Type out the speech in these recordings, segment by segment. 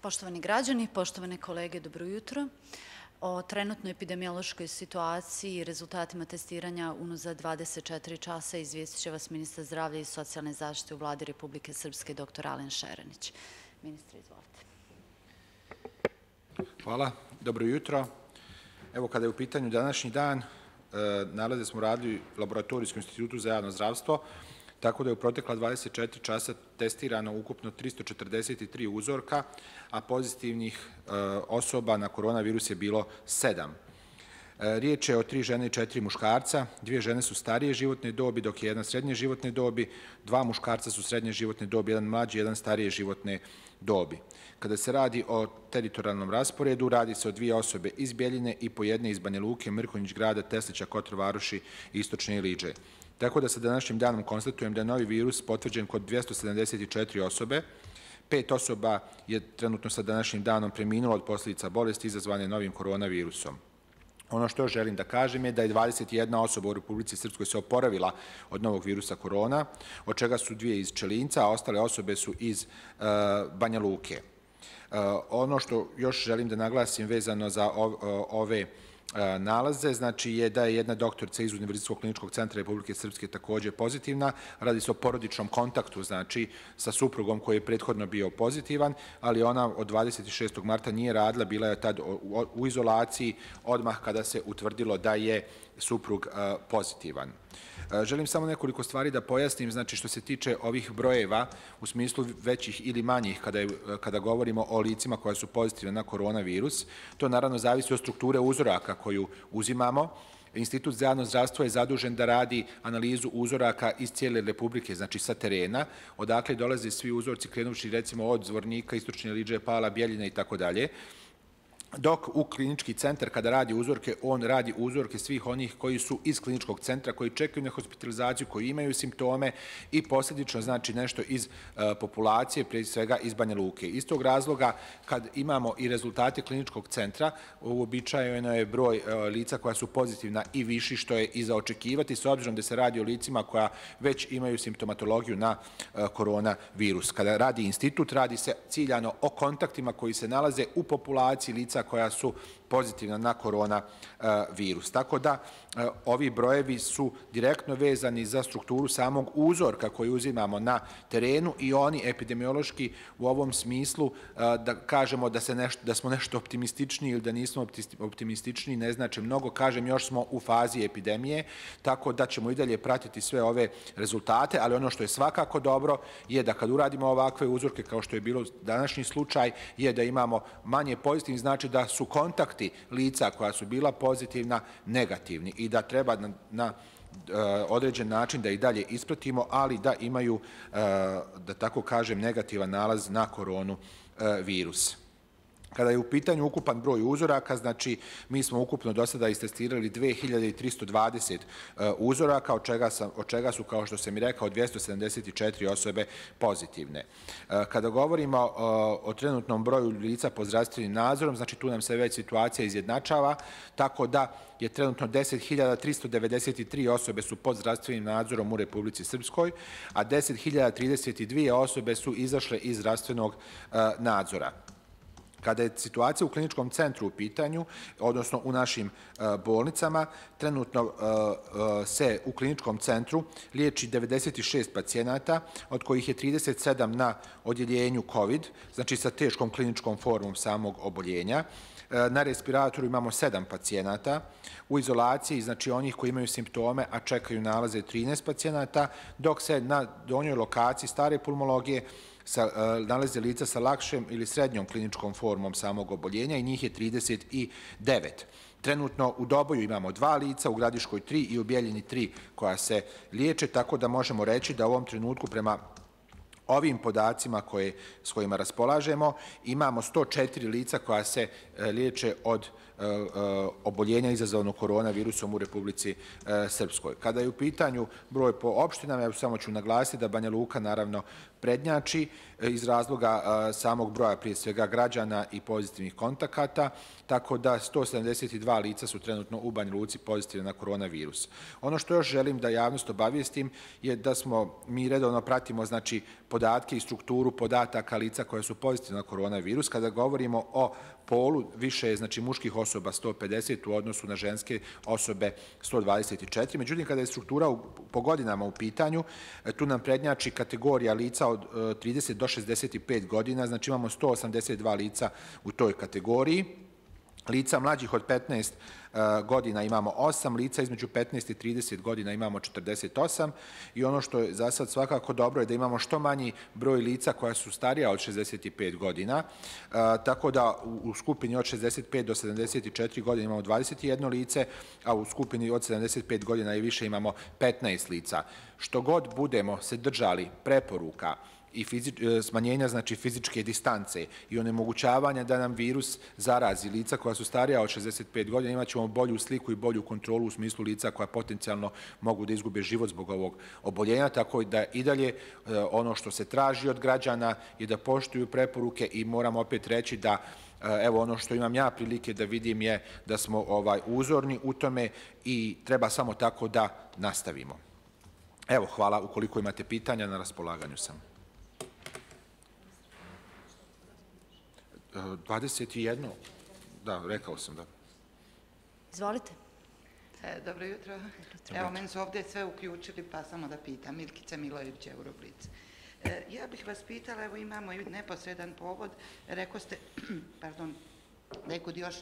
Poštovani građani, poštovane kolege, dobro jutro. O trenutnoj epidemiološkoj situaciji i rezultatima testiranja unuzad 24 časa izvijestit vas ministar zdravlja i socijalne zaštite u vladi Republike Srpske, dr. Alen Šeranić. Ministre, izvolite. Hvala, dobro jutro. Evo, kada je u pitanju današnji dan, e, nalaze smo radili u Laboratorijskom institutu za javno zdravstvo, tako da je u protekla 24 časa testirano ukupno 343 uzorka, a pozitivnih e, osoba na koronavirus je bilo 7. Riječ je o tri žene i četiri muškarca, dvije žene su starije životne dobi, dok je jedna srednje životne dobi, dva muškarca su srednje životne dobi, jedan mlađi, jedan starije životne dobi. Kada se radi o teritorijalnom rasporedu, radi se o dvije osobe iz Bjeljine i po jedne iz Banja Luke, Mrkonjić grada, Teslića, Kotrovaruši i Istočne Iliđe. Tako da sa današnjim danom konstatujem da je novi virus potvrđen kod 274 osobe, Pet osoba je trenutno sa današnjim danom preminulo od posljedica bolesti izazvane novim koronavirusom. Ono što želim da kažem je da je 21 osoba u Republici Srpskoj se oporavila od novog virusa korona, od čega su dvije iz Čelinca, a ostale osobe su iz uh, Banja Luke. Uh, ono što još želim da naglasim vezano za ove, ove nalaze, znači je da je jedna doktorica iz Univerzitetskog kliničkog centra Republike Srpske takođe pozitivna, radi se o porodičnom kontaktu, znači sa suprugom koji je prethodno bio pozitivan, ali ona od 26. marta nije radila, bila je tad u izolaciji odmah kada se utvrdilo da je suprug pozitivan. Želim samo nekoliko stvari da pojasnim, znači što se tiče ovih brojeva u smislu većih ili manjih kada, je, kada govorimo o licima koja su pozitivne na koronavirus. To naravno zavisi od strukture uzoraka koju uzimamo. Institut za javno zdravstvo je zadužen da radi analizu uzoraka iz cijele republike, znači sa terena, odakle dolaze svi uzorci krenući recimo od Zvornika, Istočne Liđe, Pala, Bjeljina i tako dalje dok u klinički centar kada radi uzorke, on radi uzorke svih onih koji su iz kliničkog centra, koji čekaju na hospitalizaciju, koji imaju simptome i posljedično znači nešto iz uh, populacije, prije svega iz Banja Luke. Iz tog razloga, kad imamo i rezultate kliničkog centra, uobičajeno je broj uh, lica koja su pozitivna i viši, što je i za očekivati, s obzirom da se radi o licima koja već imaju simptomatologiju na uh, koronavirus. Kada radi institut, radi se ciljano o kontaktima koji se nalaze u populaciji lica lica koja su pozitivna na korona e, virus. Tako da e, ovi brojevi su direktno vezani za strukturu samog uzorka koji uzimamo na terenu i oni epidemiološki u ovom smislu e, da kažemo da, se nešto, da smo nešto optimistični ili da nismo optimistični ne znači mnogo. Kažem, još smo u fazi epidemije, tako da ćemo i dalje pratiti sve ove rezultate, ali ono što je svakako dobro je da kad uradimo ovakve uzorke kao što je bilo današnji slučaj je da imamo manje pozitivni, znači da su kontakt kontakti lica koja su bila pozitivna negativni i da treba na, na e, određen način da i dalje ispratimo, ali da imaju, e, da tako kažem, negativan nalaz na koronu e, virus. Kada je u pitanju ukupan broj uzoraka, znači mi smo ukupno do sada istestirali 2320 e, uzoraka, od čega, sam, od čega su, kao što sam i rekao, 274 osobe pozitivne. E, kada govorimo o, o trenutnom broju lica po zdravstvenim nadzorom, znači tu nam se već situacija izjednačava, tako da je trenutno 10.393 osobe su pod zdravstvenim nadzorom u Republici Srpskoj, a 10.032 osobe su izašle iz zdravstvenog e, nadzora. Kada je situacija u kliničkom centru u pitanju, odnosno u našim e, bolnicama, trenutno e, e, se u kliničkom centru liječi 96 pacijenata, od kojih je 37 na odjeljenju COVID, znači sa teškom kliničkom formom samog oboljenja. Na respiratoru imamo 7 pacijenata, u izolaciji, znači onih koji imaju simptome, a čekaju nalaze 13 pacijenata, dok se na donjoj lokaciji stare pulmologije sa, uh, nalaze lica sa lakšem ili srednjom kliničkom formom samog oboljenja i njih je 39. Trenutno u Doboju imamo dva lica, u Gradiškoj tri i u Bijeljini tri koja se liječe, tako da možemo reći da u ovom trenutku prema ovim podacima koje, s kojima raspolažemo imamo 104 lica koja se e, liječe od e, e, oboljenja izazvanog koronavirusom u Republici Srpskoj. Kada je u pitanju broj po opštinama, ja samo ću naglasiti da Banja Luka naravno prednjači e, iz razloga samog broja prije svega građana i pozitivnih kontakata, tako da 172 lica su trenutno u Banja Luci pozitivne na koronavirus. Ono što još želim da javnost obavijestim je da smo, mi redovno pratimo znači, podatke i strukturu podataka lica koja su pozitivne na koronavirus. Kada govorimo o polu, više je znači, muških osoba 150 u odnosu na ženske osobe 124. Međutim, kada je struktura po godinama u pitanju, e, tu nam prednjači kategorija lica od 30 e, do 65 godina, znači imamo 182 lica u toj kategoriji. Lica mlađih od 15 e, godina imamo 8, lica između 15 i 30 godina imamo 48 i ono što je za sad svakako dobro je da imamo što manji broj lica koja su starija od 65 godina, e, tako da u skupini od 65 do 74 godina imamo 21 lice, a u skupini od 75 godina i više imamo 15 lica. Što god budemo se držali preporuka, i fizič, e, smanjenja znači fizičke distance i onemogućavanja da nam virus zarazi lica koja su starija od 65 godina, imat ćemo bolju sliku i bolju kontrolu u smislu lica koja potencijalno mogu da izgube život zbog ovog oboljenja, tako da i dalje e, ono što se traži od građana je da poštuju preporuke i moram opet reći da e, evo ono što imam ja prilike da vidim je da smo ovaj uzorni u tome i treba samo tako da nastavimo. Evo, hvala. Ukoliko imate pitanja, na raspolaganju sam. 21. Da, rekao sam, da. Izvolite. E, dobro jutro. Evo, meni su ovdje sve uključili, pa samo da pitam. Milkica Milojević, Euroblic. E, ja bih vas pitala, evo imamo i neposredan povod. Rekao ste, pardon, nekud još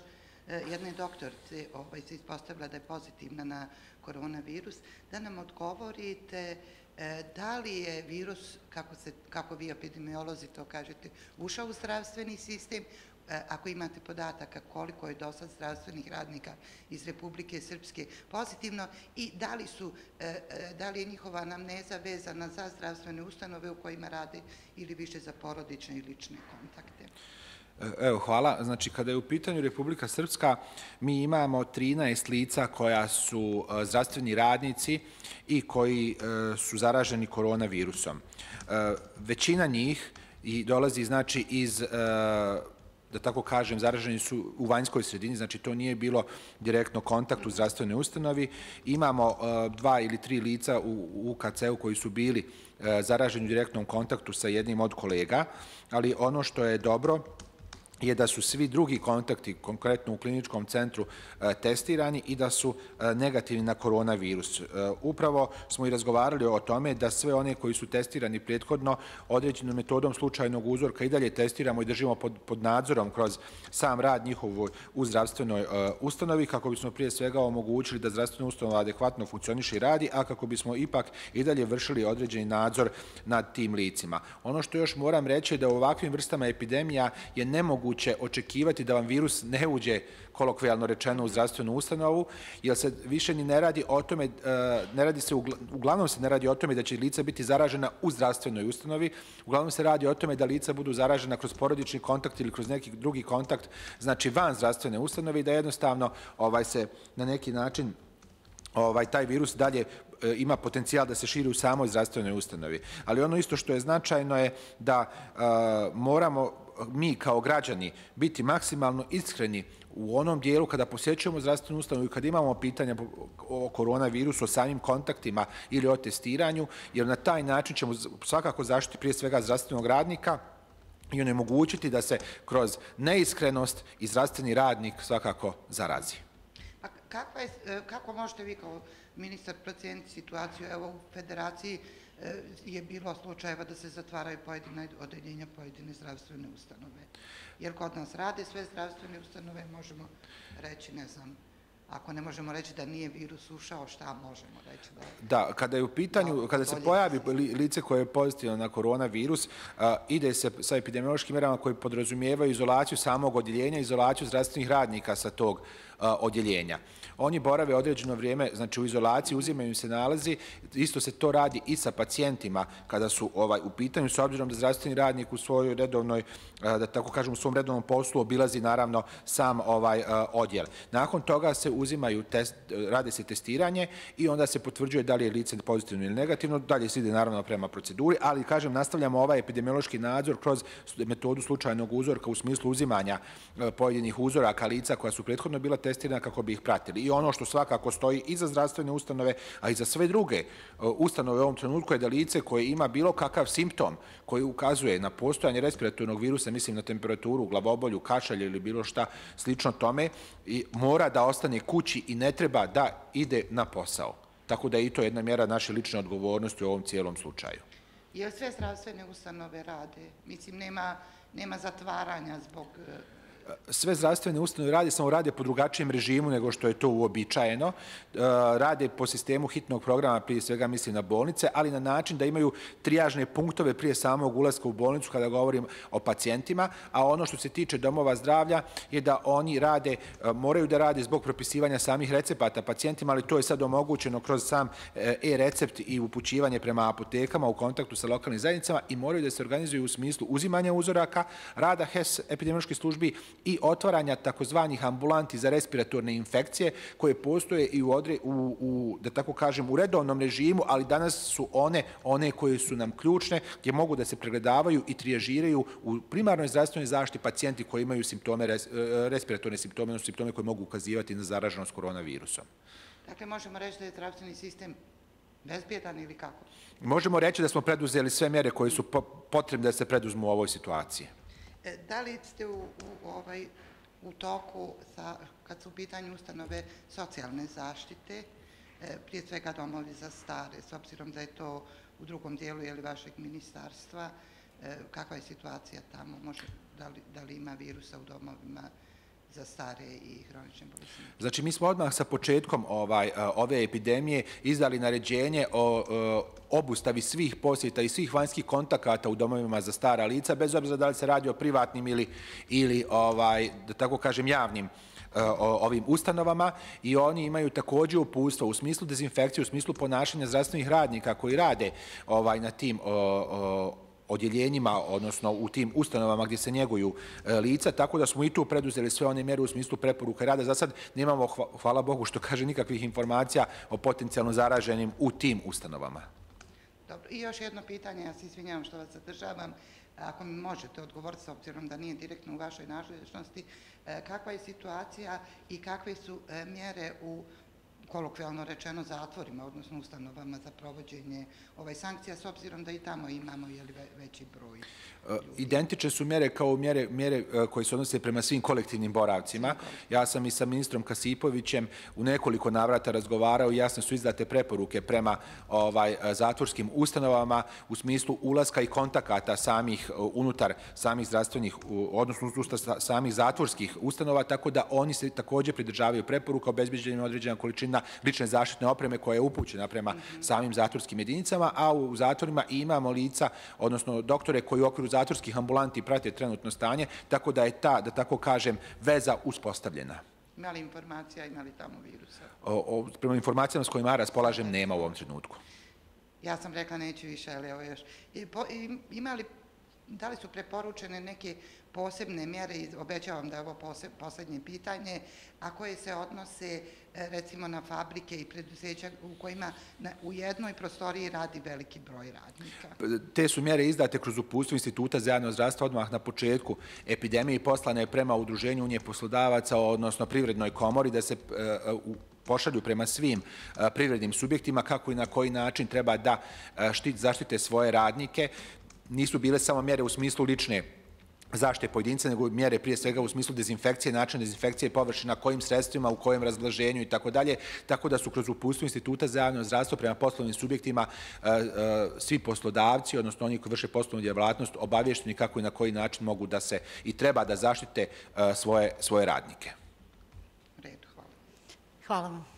e, jedne doktorce ovaj, se ispostavila da je pozitivna na koronavirus, da nam odgovorite da li je virus, kako, se, kako vi epidemiolozi to kažete, ušao u zdravstveni sistem, e, ako imate podataka koliko je do sad zdravstvenih radnika iz Republike Srpske pozitivno i da li, su, e, da li je njihova anamneza vezana za zdravstvene ustanove u kojima rade ili više za porodične i lične kontakte. Evo, hvala. Znači, kada je u pitanju Republika Srpska, mi imamo 13 lica koja su e, zdravstveni radnici i koji e, su zaraženi koronavirusom. E, većina njih i dolazi znači iz da tako kažem, zaraženi su u vanjskoj sredini, znači to nije bilo direktno kontakt u zdravstvenoj ustanovi. Imamo dva ili tri lica u UKC-u koji su bili zaraženi u direktnom kontaktu sa jednim od kolega, ali ono što je dobro je da su svi drugi kontakti, konkretno u kliničkom centru, e, testirani i da su e, negativni na koronavirus. E, upravo smo i razgovarali o tome da sve one koji su testirani prethodno određenom metodom slučajnog uzorka i dalje testiramo i držimo pod, nadzorom kroz sam rad njihovu u zdravstvenoj ustanovi kako bismo prije svega omogućili da zdravstvena ustanova adekvatno funkcioniše i radi, a kako bismo ipak i dalje vršili određeni nadzor nad tim licima. Ono što još moram reći je da u ovakvim vrstama epidemija je nemoguće nemoguće očekivati da vam virus ne uđe kolokvijalno rečeno u zdravstvenu ustanovu, jer se više ni ne radi o tome, e, ne radi se, uglavnom se ne radi o tome da će lica biti zaražena u zdravstvenoj ustanovi, uglavnom se radi o tome da lica budu zaražena kroz porodični kontakt ili kroz neki drugi kontakt, znači van zdravstvene ustanove i da jednostavno ovaj se na neki način ovaj taj virus dalje e, ima potencijal da se širi u samoj zdravstvenoj ustanovi. Ali ono isto što je značajno je da uh, moramo mi kao građani biti maksimalno iskreni u onom dijelu kada posjećujemo zdravstvenu ustanovu i kada imamo pitanja o koronavirusu, o samim kontaktima ili o testiranju, jer na taj način ćemo svakako zaštiti prije svega zdravstvenog radnika i onemogućiti da se kroz neiskrenost i zdravstveni radnik svakako zarazi. A kakva je, e, kako možete vi kao ministar procijeniti situaciju evo u federaciji je bilo slučajeva da se zatvaraju pojedine odeljenja, pojedine zdravstvene ustanove. Jer kod nas rade sve zdravstvene ustanove, možemo reći, ne znam, ako ne možemo reći da nije virus ušao, šta možemo reći? Da, da kada je u pitanju, da, kada se pojavi lice koje je pozitivno na koronavirus, a, ide se sa epidemiološkim merama koje podrazumijevaju izolaciju samog odjeljenja, izolaciju zdravstvenih radnika sa tog odjeljenja. Oni borave određeno vrijeme, znači u izolaciji, uzimaju im se nalazi, isto se to radi i sa pacijentima kada su ovaj, u pitanju, s obzirom da zdravstveni radnik u svojoj redovnoj, da tako kažem, u svom redovnom poslu obilazi naravno sam ovaj odjel. Nakon toga se uzimaju, test, radi se testiranje i onda se potvrđuje da li je lice pozitivno ili negativno, dalje se ide naravno prema proceduri, ali kažem, nastavljamo ovaj epidemiološki nadzor kroz metodu slučajnog uzorka u smislu uzimanja pojedinih uzoraka lica koja su prethodno bila testirana kako bi ih pratili i ono što svakako stoji i za zdravstvene ustanove, a i za sve druge uh, ustanove u ovom trenutku je da lice koje ima bilo kakav simptom koji ukazuje na postojanje respiratornog virusa, mislim na temperaturu, glavobolju, kašalj ili bilo šta slično tome, i mora da ostane kući i ne treba da ide na posao. Tako da je i to jedna mjera naše lične odgovornosti u ovom cijelom slučaju. Jer sve zdravstvene ustanove rade? Mislim, nema, nema zatvaranja zbog sve zdravstvene ustanove rade, samo rade po drugačijem režimu nego što je to uobičajeno. E, rade po sistemu hitnog programa, prije svega mislim na bolnice, ali na način da imaju trijažne punktove prije samog ulaska u bolnicu kada govorim o pacijentima, a ono što se tiče domova zdravlja je da oni rade, e, moraju da rade zbog propisivanja samih recepata pacijentima, ali to je sad omogućeno kroz sam e, e-recept i upućivanje prema apotekama u kontaktu sa lokalnim zajednicama i moraju da se organizuju u smislu uzimanja uzoraka, rada HES epidemioloških službi i otvaranja takozvanih ambulanti za respiratorne infekcije koje postoje i u, odre, u, u, da tako kažem, u redovnom režimu, ali danas su one, one koje su nam ključne, gdje mogu da se pregledavaju i triježiraju u primarnoj zdravstvenoj zaštiti pacijenti koji imaju simptome, res, e, respiratorne simptome, odnosno simptome koje mogu ukazivati na zaraženost koronavirusom. Dakle, možemo reći da je zdravstveni sistem bezbjedan ili kako? Možemo reći da smo preduzeli sve mjere koje su potrebne da se preduzmu u ovoj situaciji. E, da li ste u, u, ovaj, u toku, sa, kad su u pitanju ustanove socijalne zaštite, e, prije svega domovi za stare, s obzirom da je to u drugom dijelu jeli, vašeg ministarstva, e, kakva je situacija tamo, može, da, li, da li ima virusa u domovima za stare i hronične bolesnike. Znači, mi smo odmah sa početkom ovaj, ove epidemije izdali naređenje o, obustavi svih posjeta i svih vanjskih kontakata u domovima za stara lica, bez obzira da li se radi o privatnim ili, ili ovaj, da tako kažem, javnim ovim ustanovama i oni imaju također upustvo u smislu dezinfekcije, u smislu ponašanja zdravstvenih radnika koji rade ovaj na tim o, o, odjeljenjima, odnosno u tim ustanovama gdje se njeguju e, lica, tako da smo i tu preduzeli sve one mjere u smislu preporuke rada. Za sad nemamo, hvala Bogu, što kaže nikakvih informacija o potencijalno zaraženim u tim ustanovama. Dobro, i još jedno pitanje, ja se izvinjavam što vas zadržavam, ako mi možete odgovoriti s obzirom da nije direktno u vašoj naželječnosti, e, kakva je situacija i kakve su e, mjere u kolokvijalno rečeno zatvorima, odnosno ustanovama za provođenje ovaj sankcija, s obzirom da i tamo imamo jeli, veći broj. E, identične su mjere kao mjere, mjere e, koje se odnose prema svim kolektivnim boravcima. Ja sam i sa ministrom Kasipovićem u nekoliko navrata razgovarao i jasno su izdate preporuke prema ovaj e, zatvorskim ustanovama u smislu ulaska i kontakata samih unutar samih zdravstvenih, odnosno unutar samih zatvorskih ustanova, tako da oni se također pridržavaju preporuka obezbeđenjem određena količina lične zaštitne opreme koja je upućena prema samim zatvorskim jedinicama, a u zatvorima imamo lica, odnosno doktore koji u okviru zatvorskih ambulanti prate trenutno stanje, tako da je ta, da tako kažem, veza uspostavljena. Ima li informacija, ima li tamo virusa? O, o, prema informacijama s kojima raspolažem, nema u ovom trenutku. Ja sam rekla neću više, ali evo još. I, po, ima li, da li su preporučene neke posebne mjere, obećavam da je ovo posljednje pitanje, a koje se odnose e, recimo na fabrike i preduzeća u kojima u jednoj prostoriji radi veliki broj radnika. Te su mjere izdate kroz uputstvo Instituta za javno zdravstvo odmah na početku epidemije i poslane prema udruženju unije poslodavaca, odnosno privrednoj komori, da se e, pošalju prema svim privrednim subjektima kako i na koji način treba da zaštite svoje radnike. Nisu bile samo mjere u smislu lične zaštite pojedinca, nego mjere prije svega u smislu dezinfekcije, način dezinfekcije površina, kojim sredstvima, u kojem razblaženju i tako dalje, tako da su kroz upustvu Instituta za javno zdravstvo prema poslovnim subjektima e, e, svi poslodavci, odnosno oni koji vrše poslovnu djevlatnost, obavješteni kako i na koji način mogu da se i treba da zaštite e, svoje, svoje radnike. Redu, hvala. Hvala vam.